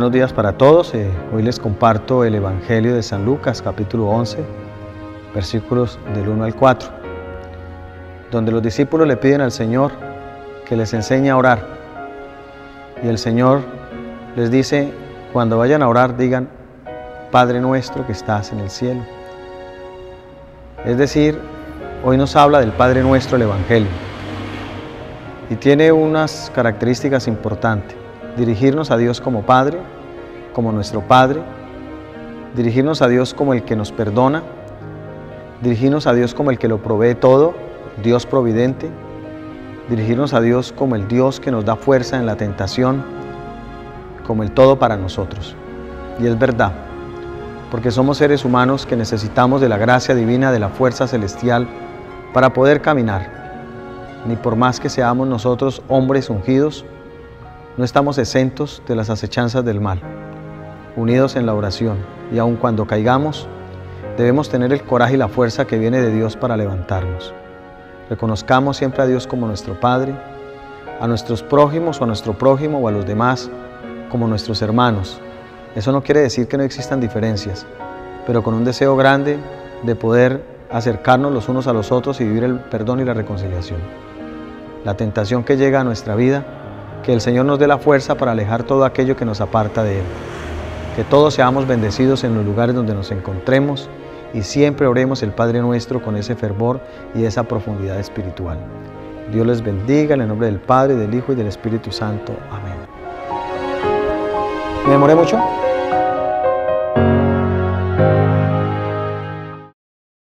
buenos días para todos. Eh, hoy les comparto el Evangelio de San Lucas, capítulo 11, versículos del 1 al 4, donde los discípulos le piden al Señor que les enseñe a orar. Y el Señor les dice, cuando vayan a orar, digan, Padre nuestro que estás en el cielo. Es decir, hoy nos habla del Padre nuestro el Evangelio. Y tiene unas características importantes dirigirnos a Dios como Padre, como nuestro Padre, dirigirnos a Dios como el que nos perdona, dirigirnos a Dios como el que lo provee todo, Dios providente, dirigirnos a Dios como el Dios que nos da fuerza en la tentación, como el todo para nosotros. Y es verdad, porque somos seres humanos que necesitamos de la gracia divina, de la fuerza celestial, para poder caminar. Ni por más que seamos nosotros hombres ungidos, no estamos exentos de las acechanzas del mal, unidos en la oración, y aun cuando caigamos, debemos tener el coraje y la fuerza que viene de Dios para levantarnos. Reconozcamos siempre a Dios como nuestro Padre, a nuestros prójimos o a nuestro prójimo o a los demás como nuestros hermanos. Eso no quiere decir que no existan diferencias, pero con un deseo grande de poder acercarnos los unos a los otros y vivir el perdón y la reconciliación. La tentación que llega a nuestra vida que el Señor nos dé la fuerza para alejar todo aquello que nos aparta de Él. Que todos seamos bendecidos en los lugares donde nos encontremos y siempre oremos el Padre nuestro con ese fervor y esa profundidad espiritual. Dios les bendiga en el nombre del Padre, del Hijo y del Espíritu Santo. Amén. ¿Me demoré mucho?